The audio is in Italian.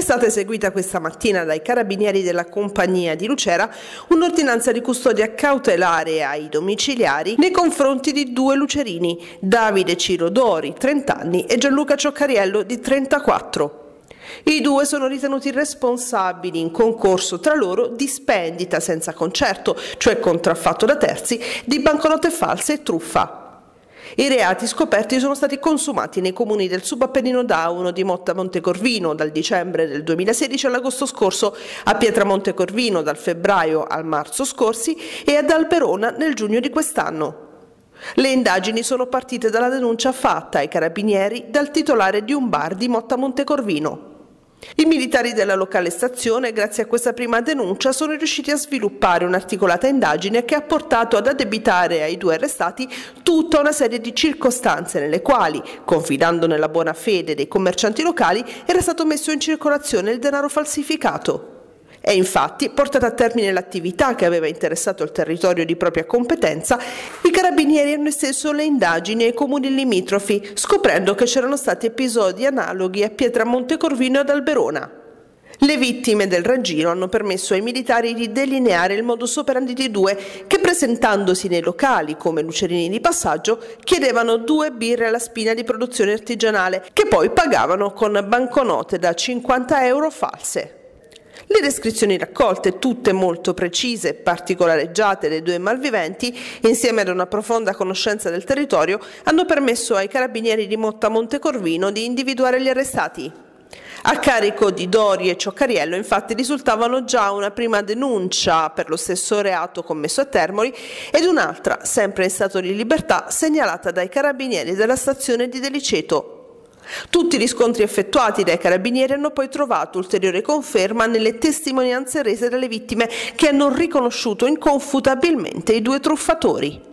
È stata eseguita questa mattina dai carabinieri della compagnia di Lucera un'ordinanza di custodia cautelare ai domiciliari nei confronti di due lucerini, Davide Ciro Dori, 30 anni, e Gianluca Cioccariello, di 34. I due sono ritenuti responsabili in concorso tra loro di spendita senza concerto, cioè contraffatto da terzi, di banconote false e truffa. I reati scoperti sono stati consumati nei comuni del Subappennino Dauno di Motta Montecorvino dal dicembre del 2016 all'agosto scorso, a Pietramonte Corvino dal febbraio al marzo scorsi e ad Alberona nel giugno di quest'anno. Le indagini sono partite dalla denuncia fatta ai carabinieri dal titolare di un bar di Motta Montecorvino. I militari della locale stazione, grazie a questa prima denuncia, sono riusciti a sviluppare un'articolata indagine che ha portato ad addebitare ai due arrestati tutta una serie di circostanze nelle quali, confidando nella buona fede dei commercianti locali, era stato messo in circolazione il denaro falsificato. È infatti portata a termine l'attività che aveva interessato il territorio di propria competenza, i carabinieri hanno esteso le indagini ai comuni limitrofi, scoprendo che c'erano stati episodi analoghi a Pietramonte Corvino e ad Alberona. Le vittime del raggiro hanno permesso ai militari di delineare il modus operandi di due che presentandosi nei locali come lucerini di passaggio chiedevano due birre alla spina di produzione artigianale che poi pagavano con banconote da 50 euro false. Le descrizioni raccolte, tutte molto precise e particolareggiate dei due malviventi, insieme ad una profonda conoscenza del territorio, hanno permesso ai carabinieri di Motta Montecorvino di individuare gli arrestati. A carico di Dori e Cioccariello infatti risultavano già una prima denuncia per lo stesso reato commesso a Termoli ed un'altra, sempre in stato di libertà, segnalata dai carabinieri della stazione di Deliceto tutti gli scontri effettuati dai carabinieri hanno poi trovato ulteriore conferma nelle testimonianze rese dalle vittime che hanno riconosciuto inconfutabilmente i due truffatori.